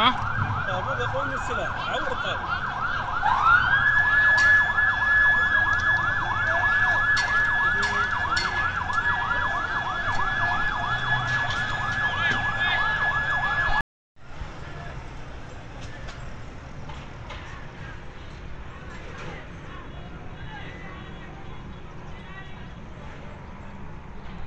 老婆都蹦出去了哎呦